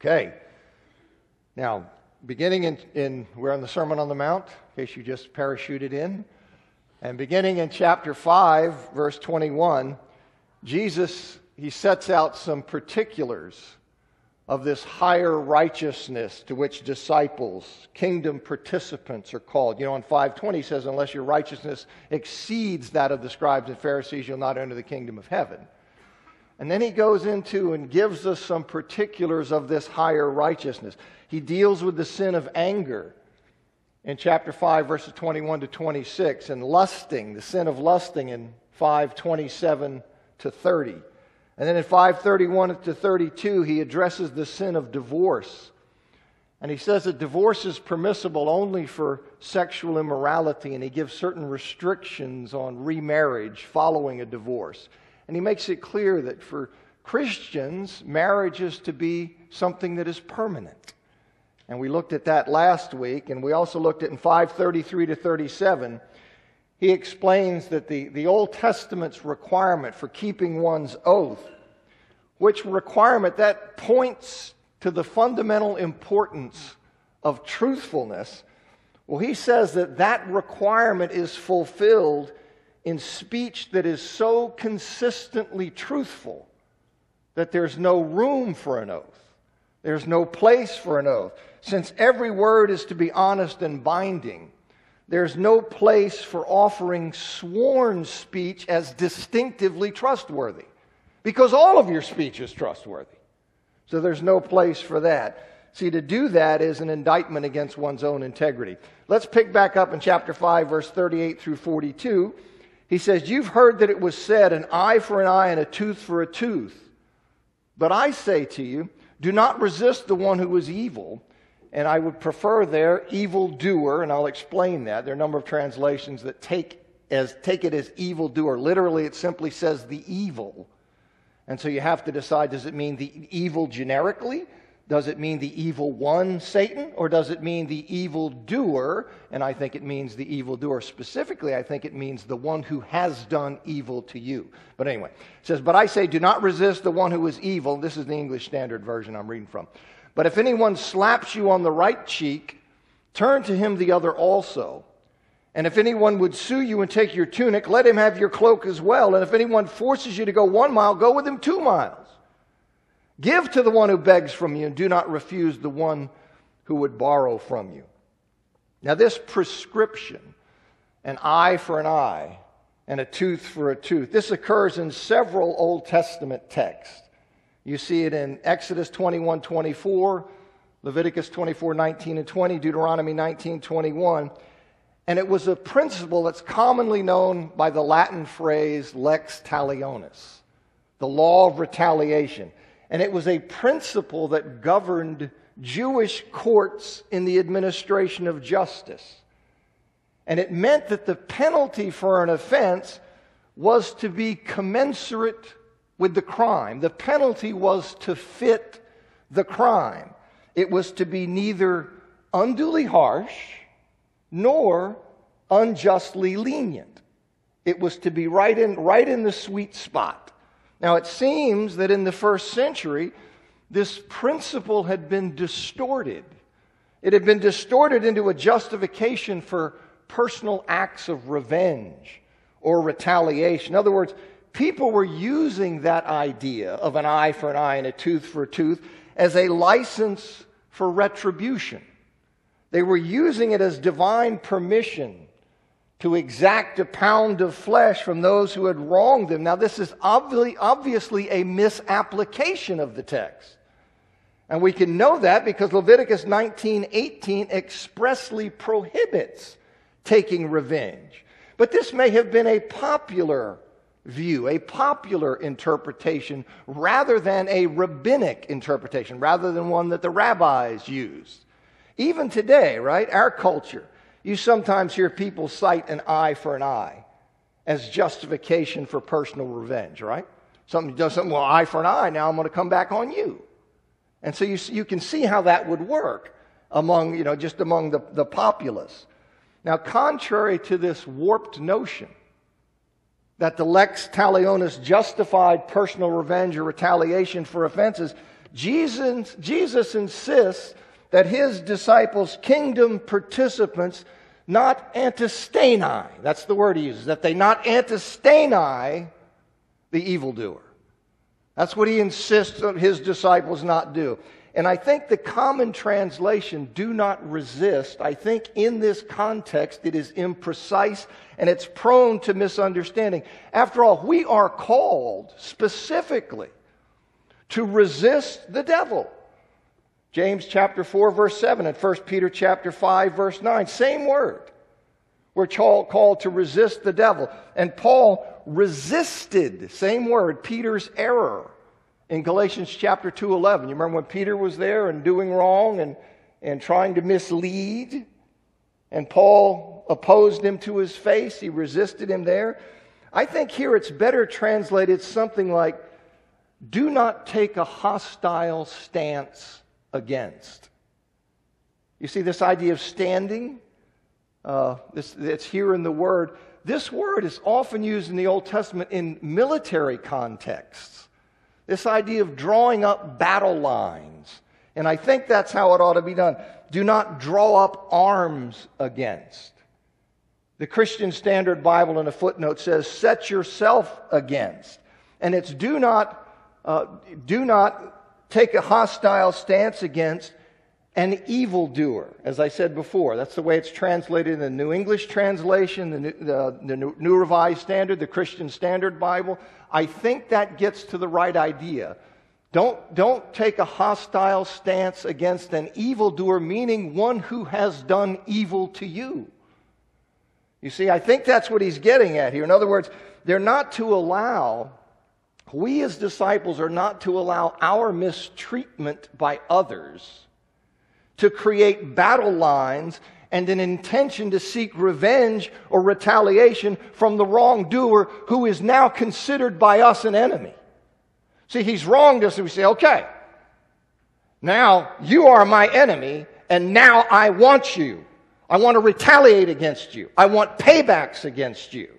Okay. Now, beginning in, in, we're on the Sermon on the Mount, in case you just parachuted in. And beginning in chapter 5, verse 21, Jesus, he sets out some particulars of this higher righteousness to which disciples, kingdom participants are called. You know, in 520 he says, unless your righteousness exceeds that of the scribes and Pharisees, you'll not enter the kingdom of heaven. And then he goes into and gives us some particulars of this higher righteousness. He deals with the sin of anger in chapter 5, verses 21 to 26, and lusting, the sin of lusting in 527 to 30. And then in 531 to 32, he addresses the sin of divorce. And he says that divorce is permissible only for sexual immorality, and he gives certain restrictions on remarriage following a divorce. And he makes it clear that for Christians, marriage is to be something that is permanent. And we looked at that last week, and we also looked at in 533 to 37. He explains that the, the Old Testament's requirement for keeping one's oath, which requirement that points to the fundamental importance of truthfulness, well, he says that that requirement is fulfilled in speech that is so consistently truthful that there's no room for an oath. There's no place for an oath. Since every word is to be honest and binding, there's no place for offering sworn speech as distinctively trustworthy because all of your speech is trustworthy. So there's no place for that. See, to do that is an indictment against one's own integrity. Let's pick back up in chapter 5, verse 38 through 42. He says, You've heard that it was said, an eye for an eye and a tooth for a tooth. But I say to you, do not resist the one who is evil. And I would prefer there evil doer, and I'll explain that. There are a number of translations that take, as, take it as evil doer. Literally, it simply says the evil. And so you have to decide does it mean the evil generically? Does it mean the evil one, Satan, or does it mean the evil doer? And I think it means the evil doer. Specifically, I think it means the one who has done evil to you. But anyway, it says, But I say, do not resist the one who is evil. This is the English Standard Version I'm reading from. But if anyone slaps you on the right cheek, turn to him the other also. And if anyone would sue you and take your tunic, let him have your cloak as well. And if anyone forces you to go one mile, go with him two miles. Give to the one who begs from you, and do not refuse the one who would borrow from you. Now, this prescription, an eye for an eye and a tooth for a tooth, this occurs in several Old Testament texts. You see it in Exodus 21 24, Leviticus 24 19 and 20, Deuteronomy 19 21. And it was a principle that's commonly known by the Latin phrase lex talionis, the law of retaliation. And it was a principle that governed Jewish courts in the administration of justice. And it meant that the penalty for an offense was to be commensurate with the crime. The penalty was to fit the crime. It was to be neither unduly harsh nor unjustly lenient. It was to be right in, right in the sweet spot. Now, it seems that in the first century, this principle had been distorted. It had been distorted into a justification for personal acts of revenge or retaliation. In other words, people were using that idea of an eye for an eye and a tooth for a tooth as a license for retribution. They were using it as divine permission to exact a pound of flesh from those who had wronged them. Now, this is obviously a misapplication of the text. And we can know that because Leviticus 19:18 expressly prohibits taking revenge. But this may have been a popular view, a popular interpretation, rather than a rabbinic interpretation, rather than one that the rabbis used. Even today, right, our culture, you sometimes hear people cite an eye for an eye as justification for personal revenge, right? Something does something, well, eye for an eye, now I'm going to come back on you. And so you, you can see how that would work among, you know, just among the, the populace. Now, contrary to this warped notion that the lex talionis justified personal revenge or retaliation for offenses, Jesus, Jesus insists that his disciples, kingdom participants, not antistani. That's the word he uses, that they not antistani the evildoer. That's what he insists on his disciples not do. And I think the common translation, do not resist, I think in this context it is imprecise and it's prone to misunderstanding. After all, we are called specifically to resist the devil. James chapter 4 verse 7 and 1 Peter chapter 5 verse 9, same word. We're called to resist the devil. And Paul resisted, same word, Peter's error in Galatians chapter 2 11. You remember when Peter was there and doing wrong and, and trying to mislead? And Paul opposed him to his face, he resisted him there. I think here it's better translated something like, do not take a hostile stance against. You see, this idea of standing, uh, this, it's here in the word. This word is often used in the Old Testament in military contexts. This idea of drawing up battle lines. And I think that's how it ought to be done. Do not draw up arms against. The Christian Standard Bible in a footnote says, set yourself against. And it's do not, uh, do not take a hostile stance against an evildoer, as I said before. That's the way it's translated in the New English translation, the New, the, the New Revised Standard, the Christian Standard Bible. I think that gets to the right idea. Don't, don't take a hostile stance against an evildoer, meaning one who has done evil to you. You see, I think that's what he's getting at here. In other words, they're not to allow, we as disciples are not to allow our mistreatment by others to create battle lines and an intention to seek revenge or retaliation from the wrongdoer who is now considered by us an enemy. See, he's wronged us, and we say, okay, now you are my enemy, and now I want you. I want to retaliate against you. I want paybacks against you.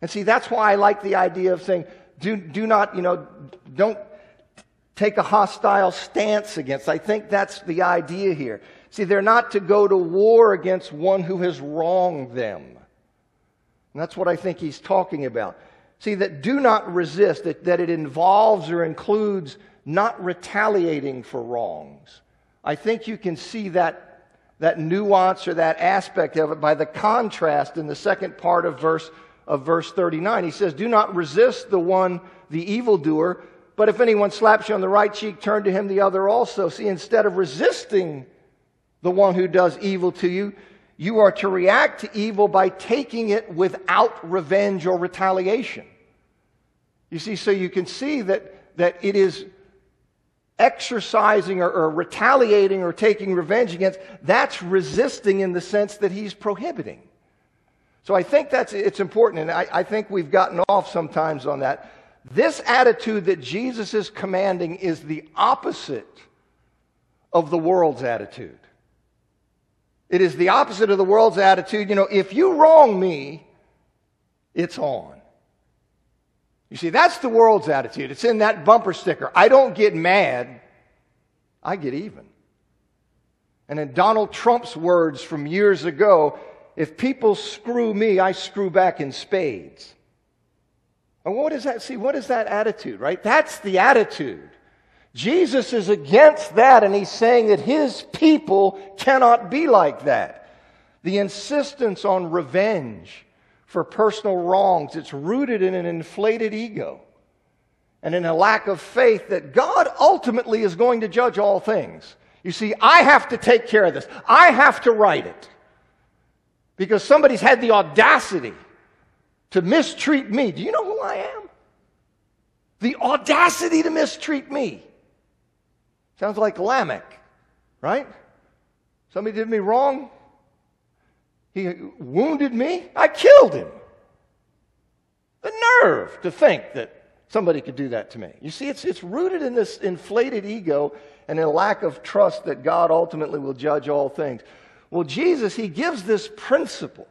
And see, that's why I like the idea of saying, do, do not, you know, don't take a hostile stance against. I think that's the idea here. See, they're not to go to war against one who has wronged them. And that's what I think he's talking about. See, that do not resist, that, that it involves or includes not retaliating for wrongs. I think you can see that that nuance or that aspect of it by the contrast in the second part of verse, of verse 39. He says, Do not resist the one, the evildoer, but if anyone slaps you on the right cheek, turn to him the other also. See, instead of resisting the one who does evil to you, you are to react to evil by taking it without revenge or retaliation. You see, so you can see that, that it is exercising or, or, retaliating or taking revenge against, that's resisting in the sense that he's prohibiting. So I think that's it's important, and I, I think we've gotten off sometimes on that. This attitude that Jesus is commanding is the opposite of the world's attitude. It is the opposite of the world's attitude. You know, if you wrong me, it's on. You see, that's the world's attitude. It's in that bumper sticker. I don't get mad, I get even. And in Donald Trump's words from years ago, if people screw me, I screw back in spades. And what is that? See, what is that attitude, right? That's the attitude. Jesus is against that, and he's saying that his people cannot be like that. The insistence on revenge, for personal wrongs. It's rooted in an inflated ego and in a lack of faith that God ultimately is going to judge all things. You see, I have to take care of this. I have to write it. Because somebody's had the audacity to mistreat me. Do you know who I am? The audacity to mistreat me. Sounds like Lamech, right? Somebody did me wrong. He wounded me. I killed him. The nerve to think that somebody could do that to me. You see, it's, it's rooted in this inflated ego and a lack of trust that God ultimately will judge all things. Well, Jesus, he gives this principle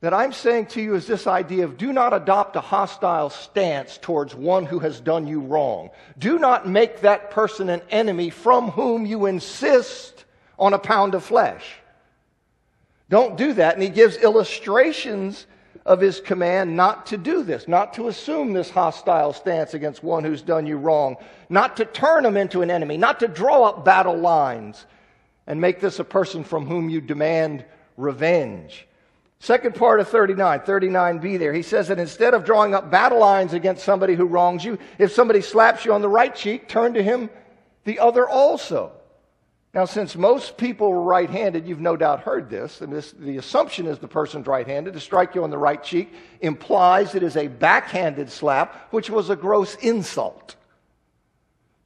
that I'm saying to you is this idea of do not adopt a hostile stance towards one who has done you wrong. Do not make that person an enemy from whom you insist on a pound of flesh. Don't do that. And he gives illustrations of his command not to do this, not to assume this hostile stance against one who's done you wrong, not to turn him into an enemy, not to draw up battle lines and make this a person from whom you demand revenge. Second part of 39, 39b there, he says that instead of drawing up battle lines against somebody who wrongs you, if somebody slaps you on the right cheek, turn to him the other also. Now, since most people are right handed, you've no doubt heard this, and this, the assumption is the person's right handed. To strike you on the right cheek implies it is a backhanded slap, which was a gross insult.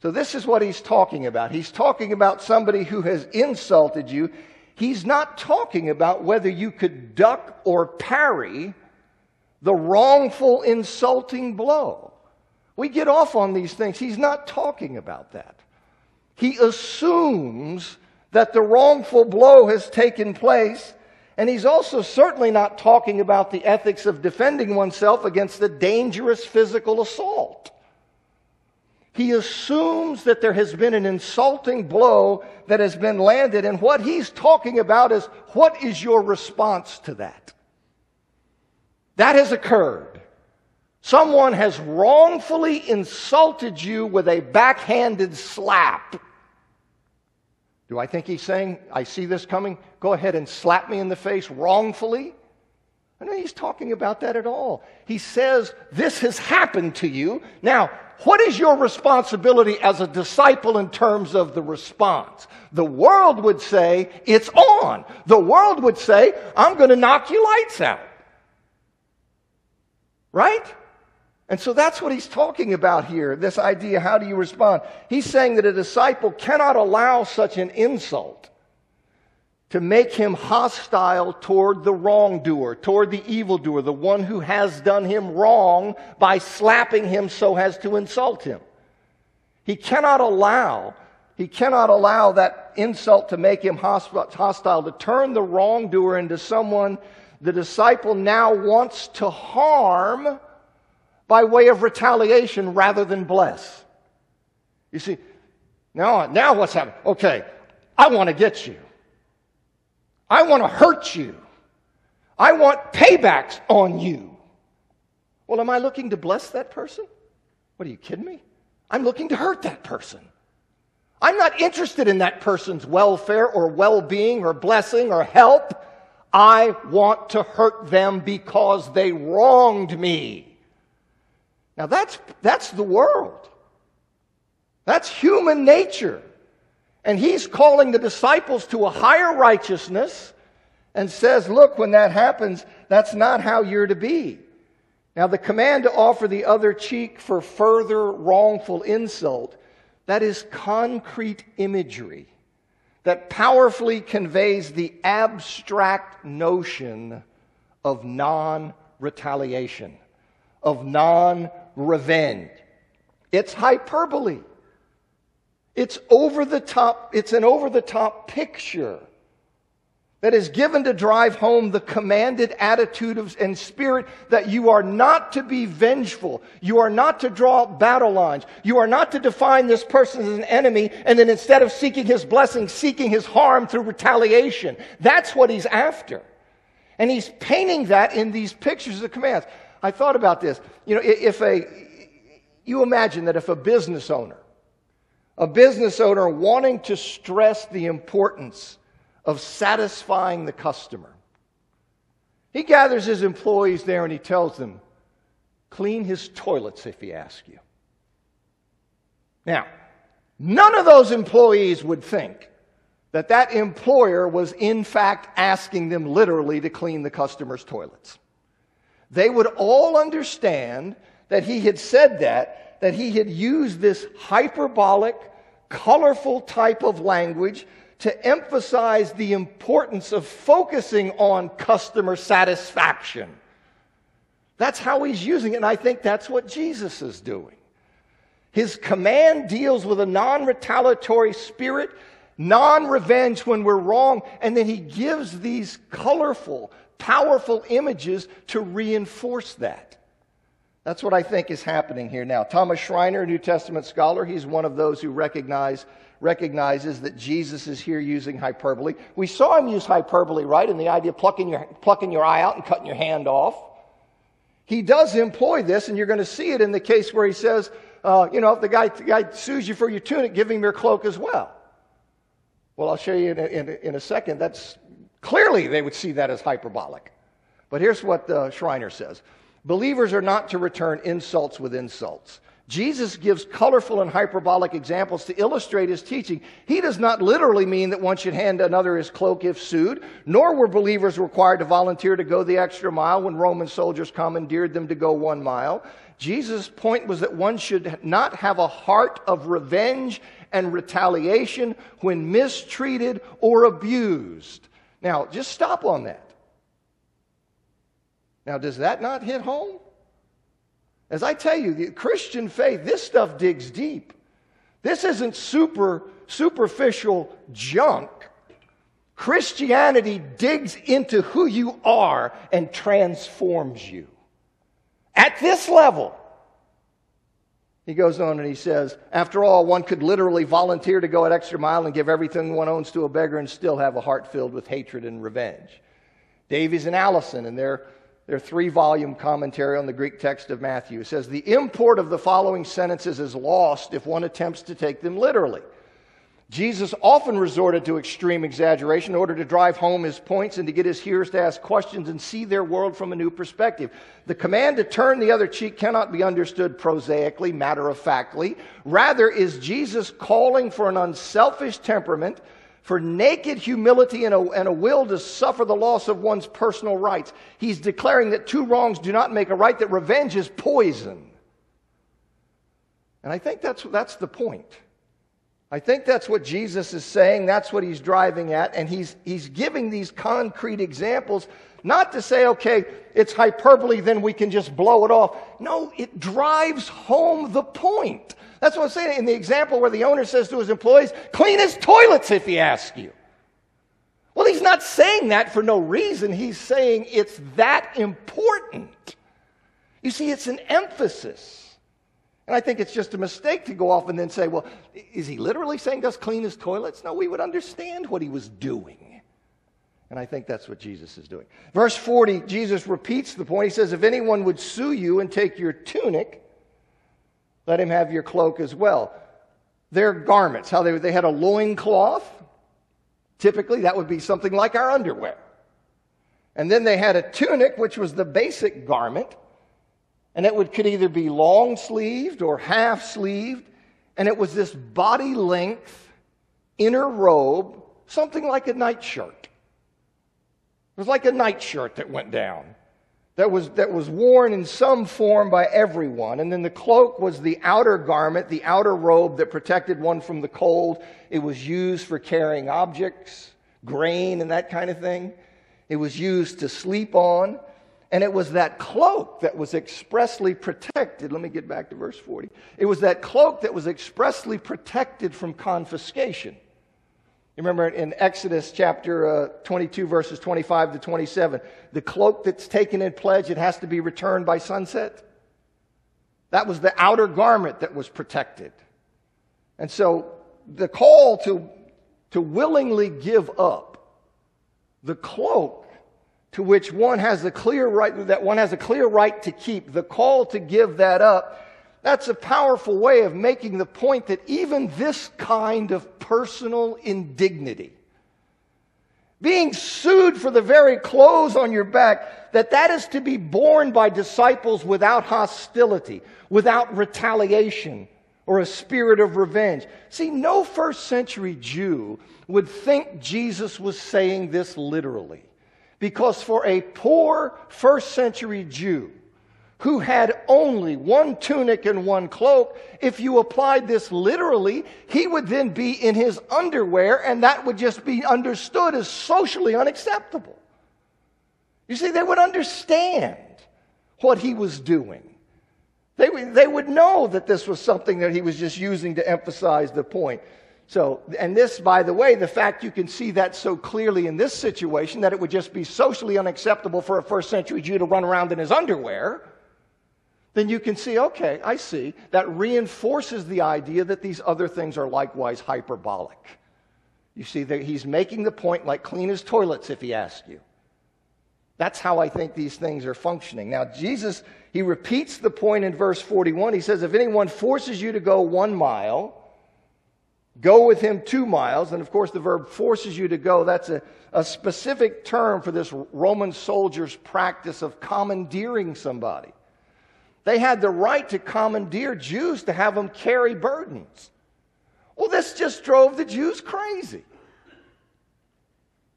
So, this is what he's talking about. He's talking about somebody who has insulted you he's not talking about whether you could duck or parry the wrongful, insulting blow. We get off on these things. He's not talking about that. He assumes that the wrongful blow has taken place, and he's also certainly not talking about the ethics of defending oneself against a dangerous physical assault. He assumes that there has been an insulting blow that has been landed, and what he's talking about is what is your response to that? That has occurred. Someone has wrongfully insulted you with a backhanded slap. Do I think he's saying, I see this coming? Go ahead and slap me in the face wrongfully? I know he's talking about that at all. He says, This has happened to you. Now, what is your responsibility as a disciple in terms of the response? The world would say, it's on. The world would say, I'm going to knock your lights out. Right? And so that's what he's talking about here this idea how do you respond? He's saying that a disciple cannot allow such an insult to make him hostile toward the wrongdoer, toward the evildoer, the one who has done him wrong by slapping him so as to insult him. He cannot allow, he cannot allow that insult to make him hostile, to turn the wrongdoer into someone the disciple now wants to harm by way of retaliation rather than bless. You see, now, now what's happening? Okay, I want to get you. I want to hurt you. I want paybacks on you. Well, am I looking to bless that person? What are you kidding me? I'm looking to hurt that person. I'm not interested in that person's welfare or well being or blessing or help. I want to hurt them because they wronged me. Now that's, that's the world. That's human nature. And he's calling the disciples to a higher righteousness and says, look, when that happens, that's not how you're to be. Now, the command to offer the other cheek for further wrongful insult, that is concrete imagery that powerfully conveys the abstract notion of non retaliation, of non revenge. It's hyperbole. It's over the top, it's an over the top picture that is given to drive home the commanded attitude of, and spirit that you are not to be vengeful. You are not to draw battle lines. You are not to define this person as an enemy and then instead of seeking his blessing, seeking his harm through retaliation. That's what he's after. And he's painting that in these pictures of commands. I thought about this. You know, if a, you imagine that if a business owner a business owner wanting to stress the importance of satisfying the customer. He gathers his employees there and he tells them, clean his toilets if he asks you. Now, none of those employees would think that that employer was in fact asking them literally to clean the customer's toilets. They would all understand that he had said that that he had used this hyperbolic, colorful type of language to emphasize the importance of focusing on customer satisfaction. That's how he's using it, and I think that's what Jesus is doing. His command deals with a non retaliatory spirit non revenge when we're wrong, and then he gives these colorful, powerful images to reinforce that. That's what I think is happening here now. Thomas Schreiner, New Testament scholar, he's one of those who recognize, recognizes that Jesus is here using hyperbole. We saw him use hyperbole, right, in the idea of plucking your, plucking your eye out and cutting your hand off. He does employ this, and you're going to see it in the case where he says, uh, you know, if the guy, the guy sues you for your tunic, give him your cloak as well. Well, I'll show you in a, in a, in a second. That's clearly they would see that as hyperbolic. But here's what uh, Schreiner says. Believers are not to return insults with insults. Jesus gives colorful and hyperbolic examples to illustrate his teaching. He does not literally mean that one should hand another his cloak if sued, nor were believers required to volunteer to go the extra mile when Roman soldiers commandeered them to go one mile. Jesus' point was that one should not have a heart of revenge and retaliation when mistreated or abused. Now, just stop on that. Now, does that not hit home? As I tell you, the Christian faith, this stuff digs deep. This isn't super superficial junk. Christianity digs into who you are and transforms you. At this level, he goes on and he says, After all, one could literally volunteer to go an extra mile and give everything one owns to a beggar and still have a heart filled with hatred and revenge. Davies and Allison, and their their three volume commentary on the Greek text of Matthew. says the import of the following sentences is lost if one attempts to take them literally. Jesus often resorted to extreme exaggeration in order to drive home his points and to get his hearers to ask questions and see their world from a new perspective. The command to turn the other cheek cannot be understood prosaically, matter of factly. Rather, is Jesus calling for an unselfish temperament for naked humility and a, and a, will to suffer the loss of one's personal rights. He's declaring that two wrongs do not make a right, that revenge is poison. And I think that's, that's the point. I think that's what Jesus is saying. That's what he's driving at. And he's, he's giving these concrete examples, not to say, okay, it's hyperbole, then we can just blow it off. No, it drives home the point. That's what I'm saying in the example where the owner says to his employees, clean his toilets if he asks you. Well, he's not saying that for no reason. He's saying it's that important. You see, it's an emphasis. And I think it's just a mistake to go off and then say, well, is he literally saying just clean his toilets? No, we would understand what he was doing. And I think that's what Jesus is doing. Verse 40, Jesus repeats the point. He says, If anyone would sue you and take your tunic, let him have your cloak as well. Their garments, how they, they had a loin cloth. Typically, that would be something like our underwear. And then they had a tunic, which was the basic garment. And it would, could either be long sleeved or half sleeved. And it was this body length inner robe, something like a nightshirt. It was like a nightshirt that went down that was, that was worn in some form by everyone. And then the cloak was the outer garment, the outer robe that protected one from the cold. It was used for carrying objects, grain, and that kind of thing. It was used to sleep on. And it was that cloak that was expressly protected. Let me get back to verse 40. It was that cloak that was expressly protected from confiscation. You remember in Exodus chapter uh, 22, verses 25 to 27, the cloak that's taken in pledge, it has to be returned by sunset. That was the outer garment that was protected. And so the call to, to willingly give up the cloak to which one has a clear right, that one has a clear right to keep, the call to give that up that's a powerful way of making the point that even this kind of personal indignity, being sued for the very clothes on your back, that that is to be borne by disciples without hostility, without retaliation, or a spirit of revenge. See, no first century Jew would think Jesus was saying this literally. Because for a poor first century Jew, who had only one tunic and one cloak, if you applied this literally, he would then be in his underwear, and that would just be understood as socially unacceptable. You see, they would understand what he was doing. They, they would know that this was something that he was just using to emphasize the point. So, and this, by the way, the fact you can see that so clearly in this situation that it would just be socially unacceptable for a first century Jew to run around in his underwear, then you can see, okay, I see. That reinforces the idea that these other things are likewise hyperbolic. You see, that he's making the point like clean his toilets if he asked you. That's how I think these things are functioning. Now, Jesus, he repeats the point in verse 41. He says, If anyone forces you to go one mile, Go with him two miles. And of course, the verb forces you to go. That's a, a specific term for this Roman soldier's practice of commandeering somebody. They had the right to commandeer Jews to have them carry burdens. Well, this just drove the Jews crazy.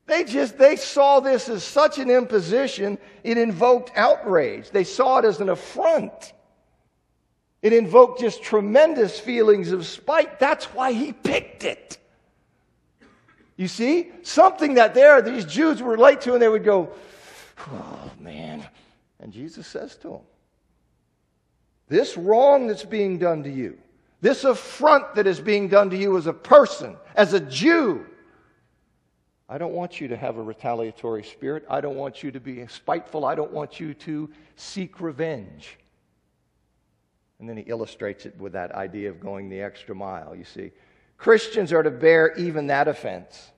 They just they saw this as such an imposition, it invoked outrage. They saw it as an affront. It invoked just tremendous feelings of spite. That's why he picked it. You see? Something that there these Jews would relate to and they would go, oh man. And Jesus says to them, this wrong that's being done to you, this affront that is being done to you as a person, as a Jew, I don't want you to have a retaliatory spirit. I don't want you to be spiteful. I don't want you to seek revenge. And then he illustrates it with that idea of going the extra mile, you see. Christians are to bear even that offense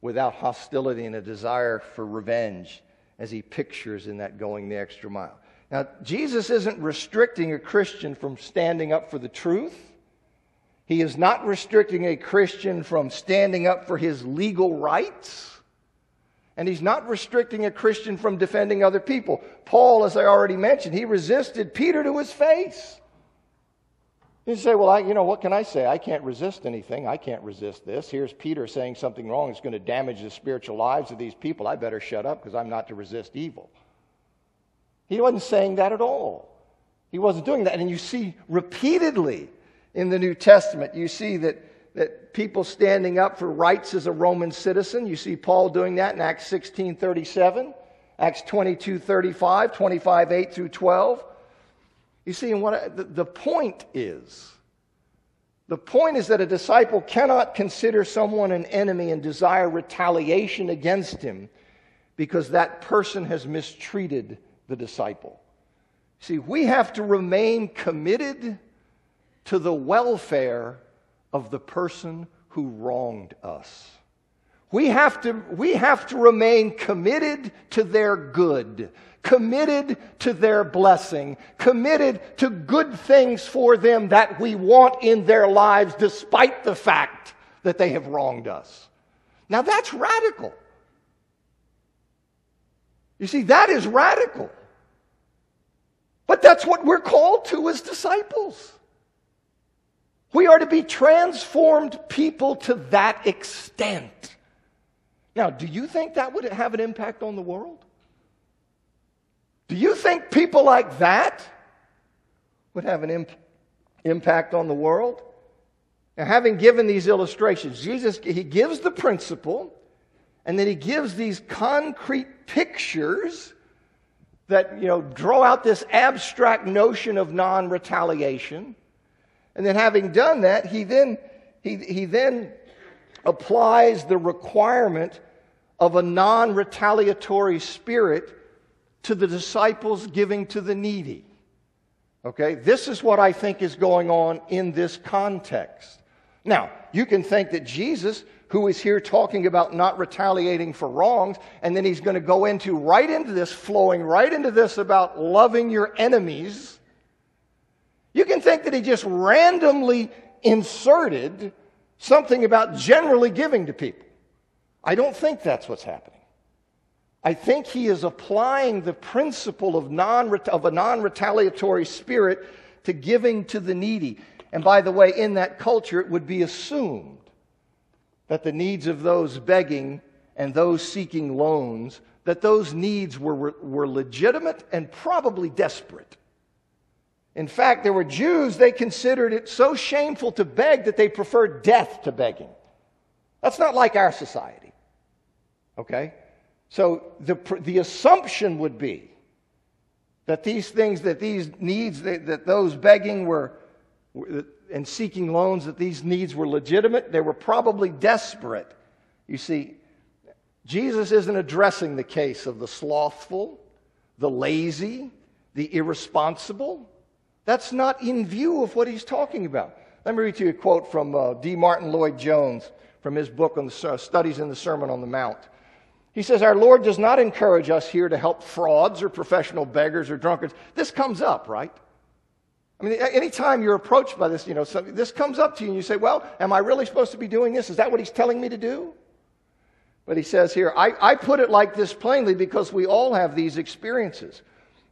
without hostility and a desire for revenge, as he pictures in that going the extra mile. Now, Jesus isn't restricting a Christian from standing up for the truth. He is not restricting a Christian from standing up for his legal rights. And he's not restricting a Christian from defending other people. Paul, as I already mentioned, he resisted Peter to his face. You say, well, I, you know, what can I say? I can't resist anything. I can't resist this. Here's Peter saying something wrong. It's going to damage the spiritual lives of these people. I better shut up because I'm not to resist evil. He wasn't saying that at all. He wasn't doing that. And you see repeatedly in the New Testament, you see that that people standing up for rights as a Roman citizen. You see Paul doing that in Acts 16 37, Acts 22 35, 25 8 through 12. You see, and what the, the point is, the point is that a disciple cannot consider someone an enemy and desire retaliation against him because that person has mistreated the disciple. See, we have to remain committed to the welfare of the person who wronged us. We have to, we have to remain committed to their good, committed to their blessing, committed to good things for them that we want in their lives despite the fact that they have wronged us. Now that's radical. You see, that is radical. But that's what we're called to as disciples. We are to be transformed people to that extent. Now, do you think that would have an impact on the world? Do you think people like that would have an imp- impact on the world? Now, having given these illustrations, Jesus, he gives the principle, and then he gives these concrete pictures that, you know, draw out this abstract notion of non retaliation. And then having done that, he then, he, he then applies the requirement of a non retaliatory spirit to the disciples giving to the needy. Okay, this is what I think is going on in this context. Now, you can think that Jesus, who is here talking about not retaliating for wrongs, and then he's going to go into right into this, flowing right into this about loving your enemies you can think that he just randomly inserted something about generally giving to people. I don't think that's what's happening. I think he is applying the principle of, of a non retaliatory spirit to giving to the needy. And by the way, in that culture, it would be assumed that the needs of those begging and those seeking loans, that those needs were, were legitimate and probably desperate. In fact, there were Jews, they considered it so shameful to beg that they preferred death to begging. That's not like our society. Okay? So the, the assumption would be that these things, that these needs, that, that those begging were, and seeking loans that these needs were legitimate. They were probably desperate. You see, Jesus isn't addressing the case of the slothful, the lazy, the irresponsible. That's not in view of what he's talking about. Let me read to you a quote from uh, D. Martyn Lloyd-Jones from his book on the uh, studies in the Sermon on the Mount. He says, Our Lord does not encourage us here to help frauds or professional beggars or drunkards. This comes up, right? I mean, anytime you're approached by this, you know, this comes up to you and you say, Well, am I really supposed to be doing this? Is that what he's telling me to do? But he says here, I, I put it like this plainly because we all have these experiences.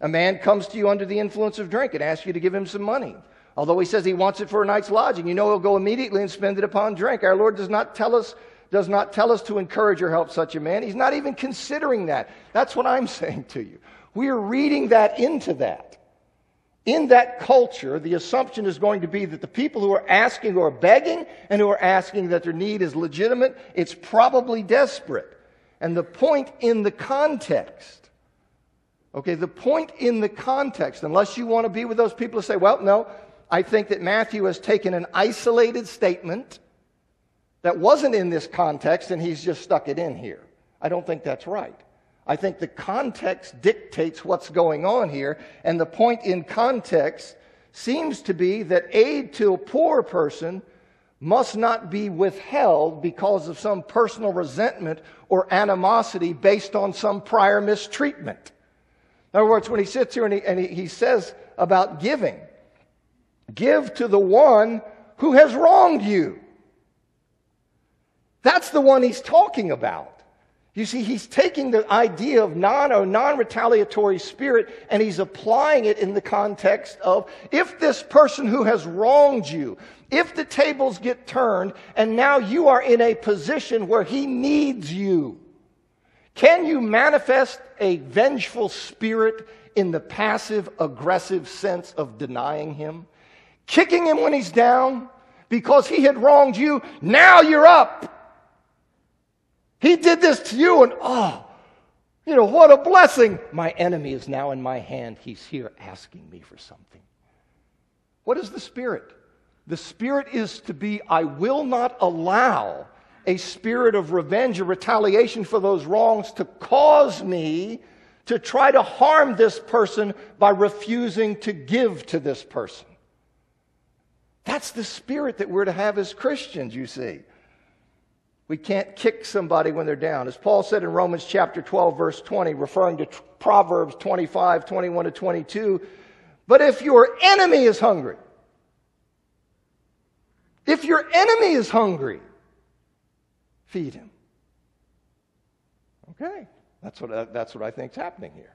A man comes to you under the influence of drink and asks you to give him some money. Although he says he wants it for a night's lodging, you know he'll go immediately and spend it upon drink. Our Lord does not tell us does not tell us to encourage or help such a man. He's not even considering that. That's what I'm saying to you. We are reading that into that. In that culture, the assumption is going to be that the people who are asking, are begging, and who are asking that their need is legitimate, it's probably desperate. And the point in the context, okay, the point in the context, unless you want to be with those people who say, well, no, I think that Matthew has taken an isolated statement that wasn't in this context and he's just stuck it in here. I don't think that's right. I think the context dictates what's going on here, and the point in context seems to be that aid to a poor person must not be withheld because of some personal resentment or animosity based on some prior mistreatment. In other words, when he sits here and he, and he, says about giving, give to the one who has wronged you. That's the one he's talking about. You see, he's taking the idea of non or non retaliatory spirit and he's applying it in the context of if this person who has wronged you, if the tables get turned and now you are in a position where he needs you, can you manifest a vengeful spirit in the passive aggressive sense of denying him? Kicking him when he's down because he had wronged you, now you're up. He did this to you, and oh, you know, what a blessing. My enemy is now in my hand. He's here asking me for something. What is the Spirit? The Spirit is to be, I will not allow a spirit of revenge or retaliation for those wrongs to cause me to try to harm this person by refusing to give to this person. That's the spirit that we're to have as Christians, you see. We can't kick somebody when they're down. As Paul said in Romans chapter 12, verse 20, referring to Proverbs 25, 21 to 22, but if your enemy is hungry, if your enemy is hungry, feed him. Okay, that's what, I, that's what I think is happening here.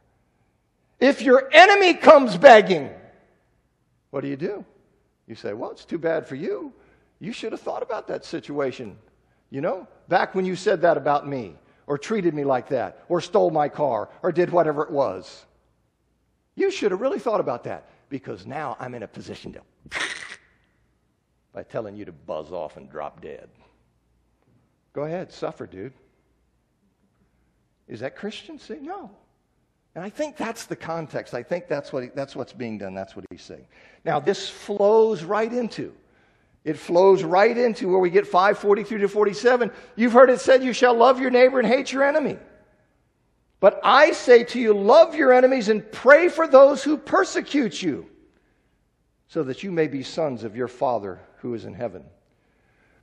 If your enemy comes begging, what do you do? You say, well, it's too bad for you. You should have thought about that situation you know, back when you said that about me, or treated me like that, or stole my car, or did whatever it was. You should have really thought about that because now I'm in a position to, by telling you to buzz off and drop dead. Go ahead, suffer, dude. Is that Christian? See, no. And I think that's the context. I think that's, what he, that's what's being done. That's what he's saying. Now, this flows right into it flows right into where we get 543 to 47. You've heard it said, You shall love your neighbor and hate your enemy. But I say to you, love your enemies and pray for those who persecute you, so that you may be sons of your Father who is in heaven.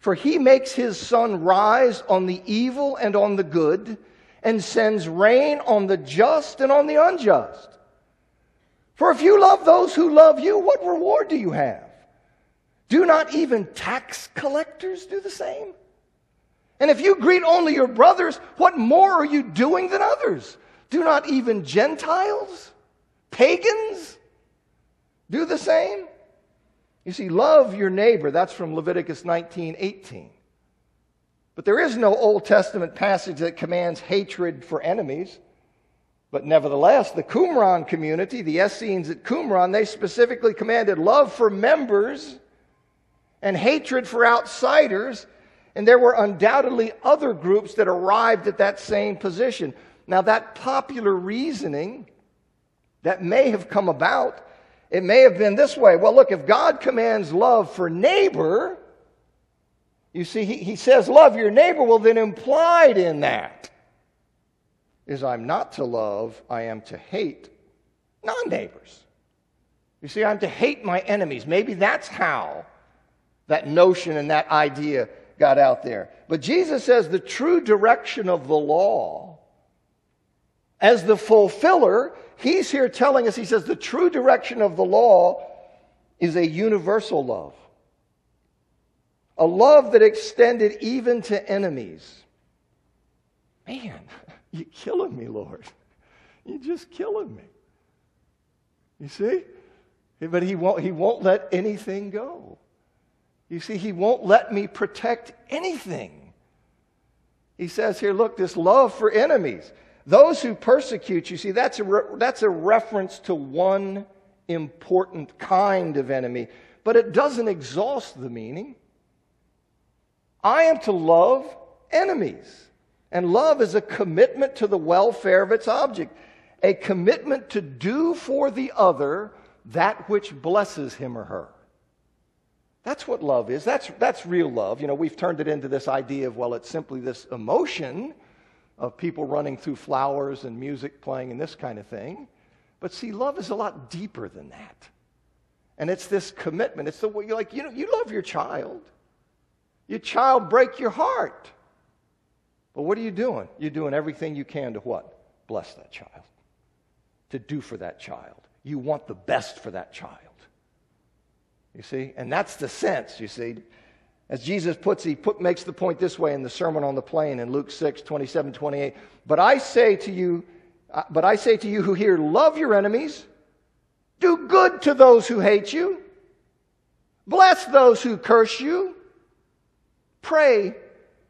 For he makes his sun rise on the evil and on the good, and sends rain on the just and on the unjust. For if you love those who love you, what reward do you have? Do not even tax collectors do the same? And if you greet only your brothers, what more are you doing than others? Do not even Gentiles, pagans, do the same? You see, love your neighbor. That's from Leviticus 19 18. But there is no Old Testament passage that commands hatred for enemies. But nevertheless, the Qumran community, the Essenes at Qumran, they specifically commanded love for members and hatred for outsiders. And there were undoubtedly other groups that arrived at that same position. Now, that popular reasoning that may have come about It may have been this way. Well, look, if God commands love for neighbor, you see, he, he says love your neighbor. Well, then implied in that is I'm not to love, I am to hate non neighbors. You see, I'm to hate my enemies. Maybe that's how that notion and that idea got out there. But Jesus says the true direction of the law, as the fulfiller, he's here telling us, he says the true direction of the law is a universal love. A love that extended even to enemies. Man, you're killing me, Lord. You're just killing me. You see? But he won't, he won't let anything go. You see, he won't let me protect anything. He says here, look, this love for enemies. Those who persecute you, see, that's a, re- that's a reference to one important kind of enemy, but it doesn't exhaust the meaning. I am to love enemies. And love is a commitment to the welfare of its object, a commitment to do for the other that which blesses him or her. That's what love is. That's, that's real love. You know, we've turned it into this idea of, well, it's simply this emotion of people running through flowers and music playing and this kind of thing. But see, love is a lot deeper than that. And it's this commitment. It's the way you're like, you know, you love your child. Your child break your heart. But what are you doing? You're doing everything you can to what? Bless that child. To do for that child. You want the best for that child. You see? And that's the sense, you see. As Jesus puts, he put, makes the point this way in the Sermon on the Plain in Luke 6, 27, 28. But I say to you, uh, but I say to you who hear, love your enemies, do good to those who hate you, bless those who curse you, pray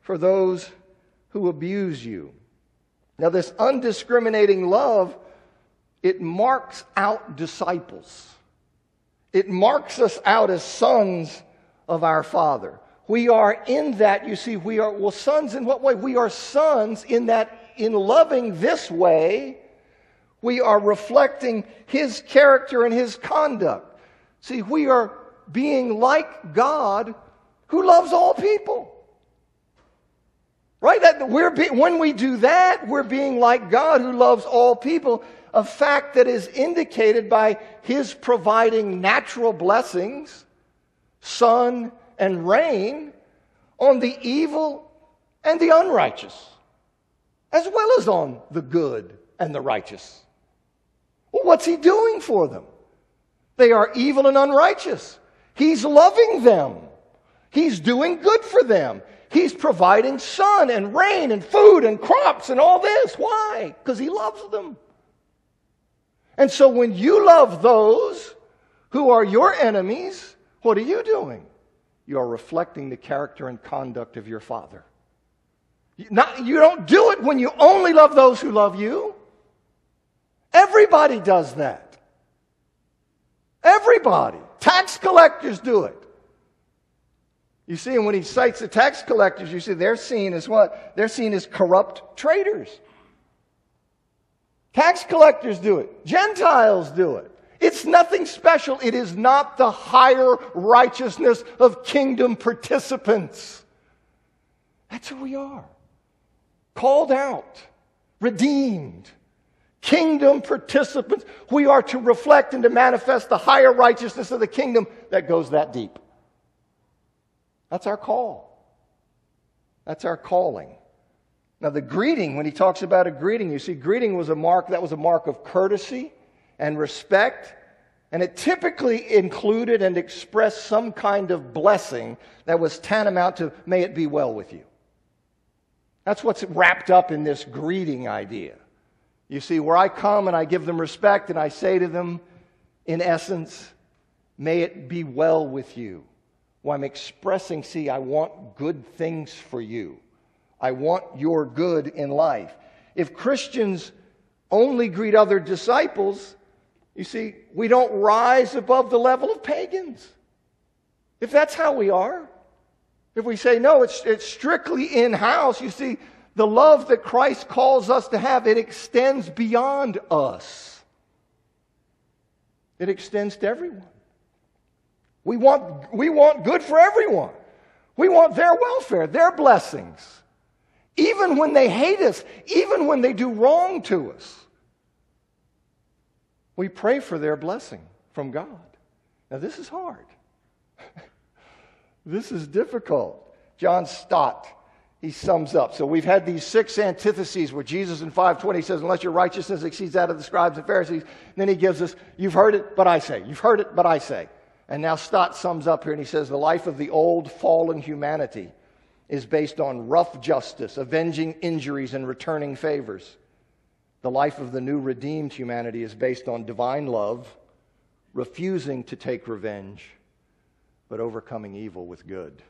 for those who abuse you. Now, this undiscriminating love, it marks out disciples. It marks us out as sons of our Father. We are in that, you see, we are, well, sons in what way? We are sons in that in loving this way, we are reflecting His character and His conduct. See, we are being like God who loves all people. Right? That we're be, when we do that, we're being like God who loves all people, a fact that is indicated by his providing natural blessings, sun and rain, on the evil and the unrighteous, as well as on the good and the righteous. Well, what's he doing for them? They are evil and unrighteous. He's loving them. He's doing good for them. He's providing sun and rain and food and crops and all this. Why? Because He loves them. And so when you love those who are your enemies, what are you doing? You are reflecting the character and conduct of your Father. Not, you don't do it when you only love those who love you. Everybody does that. Everybody. Tax collectors do it. You see, and when he cites the tax collectors, you see they're seen as what? They're seen as corrupt traitors. Tax collectors do it. Gentiles do it. It's nothing special. It is not the higher righteousness of kingdom participants. That's who we are. Called out, redeemed, kingdom participants. We are to reflect and to manifest the higher righteousness of the kingdom that goes that deep. That's our call. That's our calling. Now, the greeting, when he talks about a greeting, you see, greeting was a mark, that was a mark of courtesy and respect. And it typically included and expressed some kind of blessing that was tantamount to, may it be well with you. That's what's wrapped up in this greeting idea. You see, where I come and I give them respect and I say to them, in essence, may it be well with you. Well, I'm expressing, see, I want good things for you. I want your good in life. If Christians only greet other disciples, you see, we don't rise above the level of pagans. If that's how we are, if we say, no, it's, it's strictly in house, you see, the love that Christ calls us to have, it extends beyond us. it extends to everyone. We want, we want good for everyone. We want their welfare, their blessings. Even when they hate us, even when they do wrong to us, we pray for their blessing from God. Now, this is hard. this is difficult. John Stott, he sums up. So we've had these six antitheses where Jesus in 520 says, Unless your righteousness exceeds that of the scribes and Pharisees, and then he gives us, You've heard it, but I say. You've heard it, but I say. And now Stott sums up here and he says, The life of the old fallen humanity is based on rough justice, avenging injuries and returning favors. The life of the new redeemed humanity is based on divine love, refusing to take revenge, but overcoming evil with good.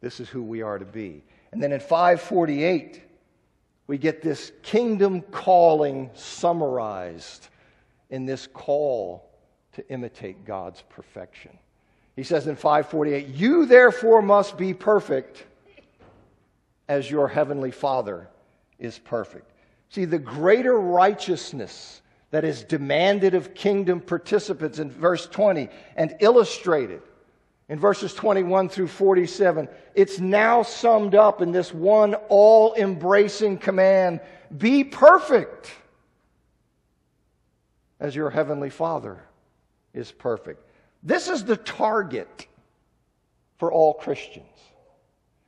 This is who we are to be. And then in 548, we get this kingdom calling summarized in this call to imitate God's perfection. He says in 548, You therefore must be perfect as your heavenly Father is perfect. See, the greater righteousness that is demanded of kingdom participants in verse 20 and illustrated in verses 21 through 47, it's now summed up in this one all embracing command be perfect as your heavenly Father is perfect. This is the target for all Christians.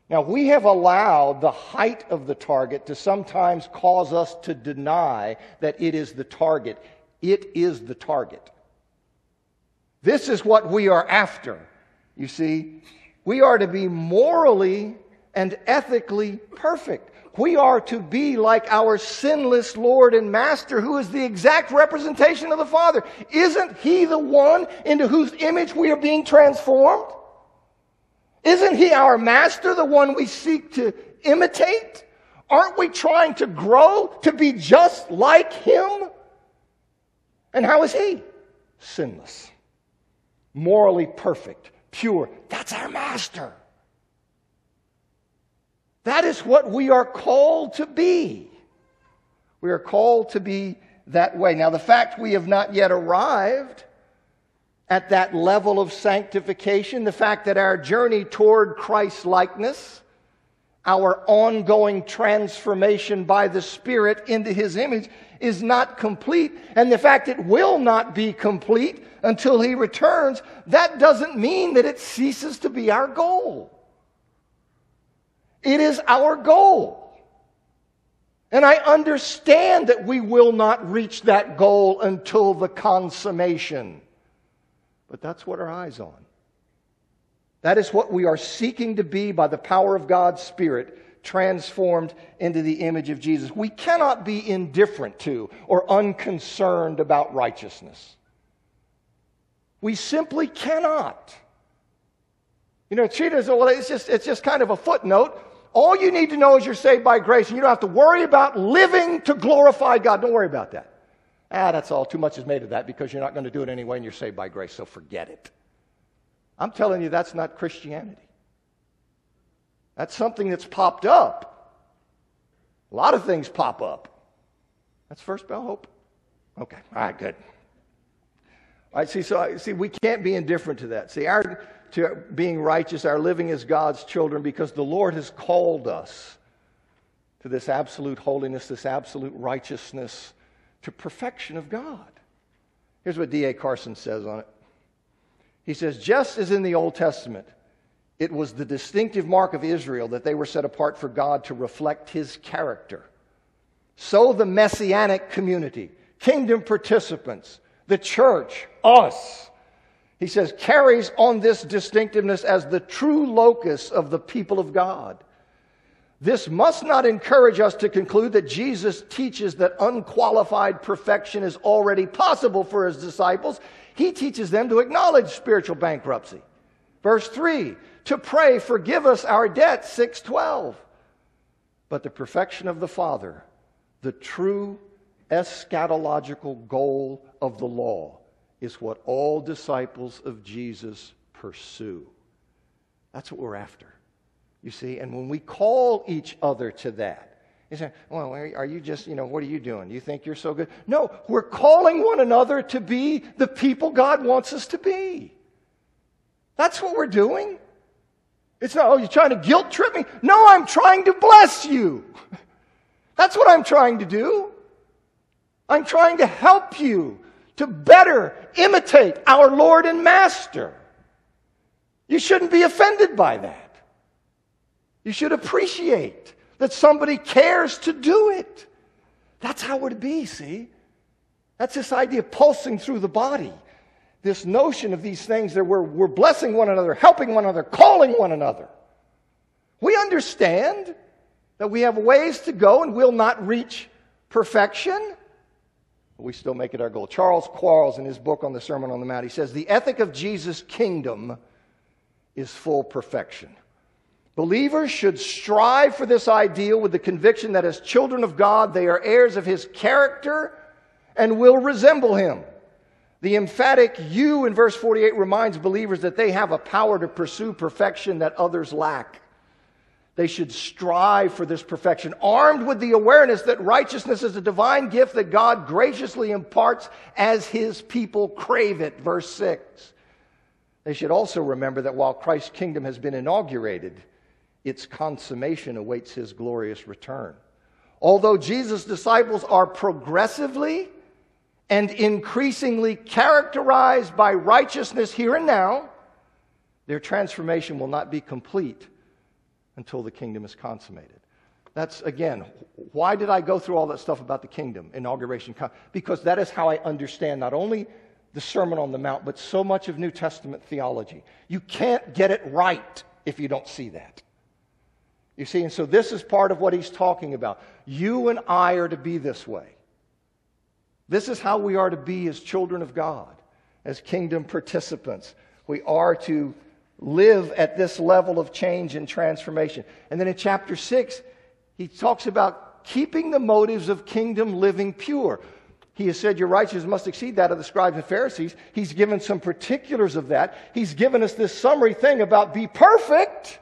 Now, we have allowed the height of the target to sometimes cause us to deny that it is the target. It is the target. This is what we are after. You see, we are to be morally and ethically perfect. We are to be like our sinless Lord and Master, who is the exact representation of the Father. Isn't He the one into whose image we are being transformed? Isn't He our Master, the one we seek to imitate? Aren't we trying to grow to be just like Him? And how is He? Sinless, morally perfect, pure. That's our Master. That is what we are called to be. We are called to be that way. Now, the fact we have not yet arrived at that level of sanctification, the fact that our journey toward Christ likeness, our ongoing transformation by the Spirit into His image, is not complete, and the fact it will not be complete until He returns, that doesn't mean that it ceases to be our goal. It is our goal. And I understand that we will not reach that goal until the consummation. But that's what our eyes on. That is what we are seeking to be by the power of God's Spirit, transformed into the image of Jesus. We cannot be indifferent to or unconcerned about righteousness. We simply cannot. You know, cheetahs, well, it's just, it's just kind of a footnote. All you need to know is you're saved by grace, and you don't have to worry about living to glorify God. Don't worry about that. Ah, that's all. Too much is made of that because you're not going to do it anyway, and you're saved by grace, so forget it. I'm telling you, that's not Christianity. That's something that's popped up. A lot of things pop up. That's First Bell Hope. Okay, all right, good. All right, see, so I see, we can't be indifferent to that. See, our to being righteous, our living as God's children, because the Lord has called us to this absolute holiness, this absolute righteousness, to perfection of God. Here's what D.A. Carson says on it. He says, just as in the Old Testament, it was the distinctive mark of Israel that they were set apart for God to reflect his character. So the messianic community, kingdom participants, the church, us, he says, carries on this distinctiveness as the true locus of the people of God. This must not encourage us to conclude that Jesus teaches that unqualified perfection is already possible for his disciples. He teaches them to acknowledge spiritual bankruptcy. Verse 3, to pray, forgive us our debts, 612. But the perfection of the Father, the true eschatological goal of the law, is what all disciples of Jesus pursue. That's what we're after. You see, and when we call each other to that, You say, well, are you just, you know, what are you doing? You think you're so good? No, we're calling one another to be the people God wants us to be. That's what we're doing. It's not, oh, you're trying to guilt trip me? No, I'm trying to bless you. That's what I'm trying to do. I'm trying to help you to better imitate our Lord and Master. You shouldn't be offended by that. You should appreciate that somebody cares to do it. That's how it would be, see? That's this idea pulsing through the body. This notion of these things that we're, we're blessing one another, helping one another, calling one another. We understand that we have ways to go and we'll not reach perfection. We still make it our goal. Charles Quarles, in his book on the Sermon on the Mount, he says, The ethic of Jesus' kingdom is full perfection. Believers should strive for this ideal with the conviction that as children of God, they are heirs of his character and will resemble him. The emphatic you in verse 48 reminds believers that they have a power to pursue perfection that others lack. They should strive for this perfection, armed with the awareness that righteousness is a divine gift that God graciously imparts as his people crave it. Verse 6. They should also remember that while Christ's kingdom has been inaugurated, its consummation awaits his glorious return. Although Jesus' disciples are progressively and increasingly characterized by righteousness here and now, their transformation will not be complete until the kingdom is consummated. That's, again, why did I go through all that stuff about the kingdom, inauguration? Because that is how I understand not only the Sermon on the Mount, but so much of New Testament theology. You can't get it right if you don't see that. You see, and so this is part of what he's talking about. You and I are to be this way. This is how we are to be as children of God, as kingdom participants. We are to live at this level of change and transformation. And then in chapter 6, he talks about keeping the motives of kingdom living pure. He has said your righteousness must exceed that of the scribes and Pharisees. He's given some particulars of that. He's given us this summary thing about be perfect.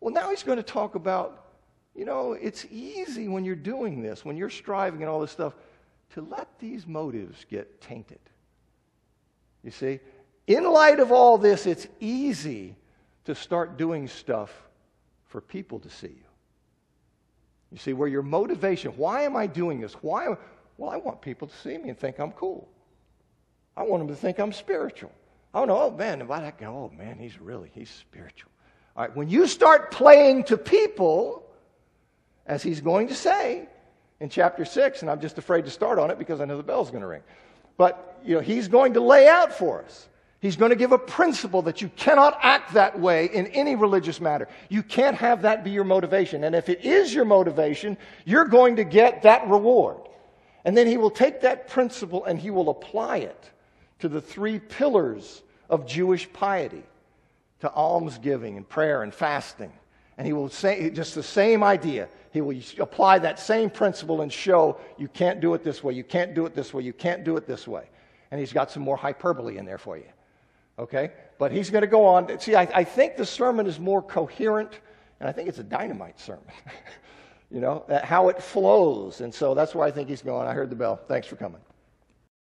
Well, now he's going to talk about, you know, it's easy when you're doing this, when you're striving and all this stuff, to let these motives get tainted. You see? In light of all this, it's easy to start doing stuff for people to see you. You see, where your motivation, why am I doing this? Why? Well, I want people to see me and think I'm cool. I want them to think I'm spiritual. Oh no, oh man, if I go, oh man, he's really, he's spiritual. All right, when you start playing to people, as he's going to say in chapter 6, and I'm just afraid to start on it because I know the bell's going to ring. But, you know, he's going to lay out for us He's going to give a principle that you cannot act that way in any religious matter. You can't have that be your motivation. And if it is your motivation, you're going to get that reward. And then he will take that principle and he will apply it to the three pillars of Jewish piety to almsgiving and prayer and fasting. And he will say just the same idea. He will apply that same principle and show you can't do it this way, you can't do it this way, you can't do it this way. And he's got some more hyperbole in there for you. Okay? But he's going to go on. See, I, I, think the sermon is more coherent, and I think it's a dynamite sermon. you know, how it flows. And so that's why I think he's going. I heard the bell. Thanks for coming.